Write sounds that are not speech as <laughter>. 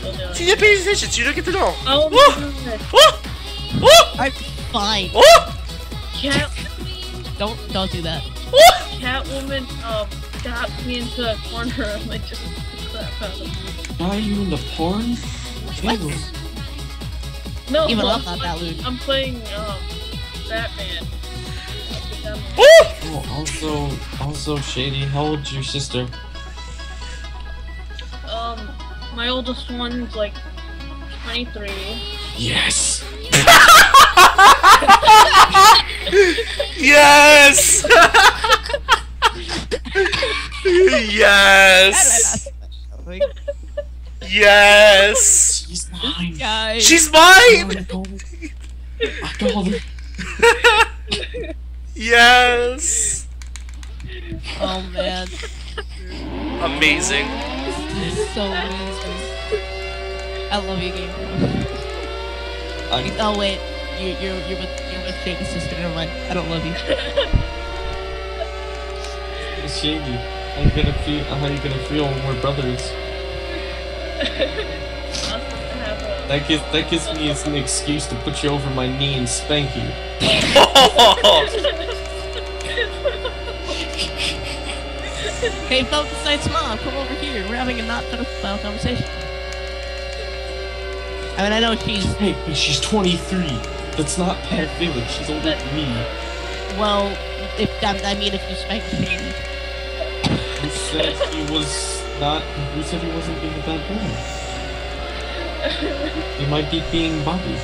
still doing. She's not paying attention, so you don't get to know. Oh Oh! Oh! Oh! I'm fine. Oh! Cat Don't don't do that. Oh! Catwoman um got me into a corner <laughs> and like just beat the crap out of me. Why are you in the porn? What? Ew. No, Even I'm I'm not that playing- lewd. I'm playing um Batman. Batman. Oh! Oh, also, also, Shady, how old's your sister? My oldest one's like 23. Yes! <laughs> Yes! yes! Yes! She's mine! Guys. She's mine! told I told her. Yes! Oh man. Amazing. This so amazing. I love you, game. I'm, Oh wait, you you're you're with you're with Shady's sister. Never mind. I don't love you. <laughs> Shady, how you gonna feel? How you gonna feel when we're brothers? I'll have a- That gives that gives me an excuse to put you over my knee and spank you. <laughs> <laughs> Hey, Focus Knight's mom, come over here. We're having a not pedophile conversation. I mean, I know she's Hey, but she's 23. That's not pedophilic. She's older than me. well. If I, I mean, if you spank Shady, Who said he was not? Who said he wasn't being a bad boy? He might be being Bobby.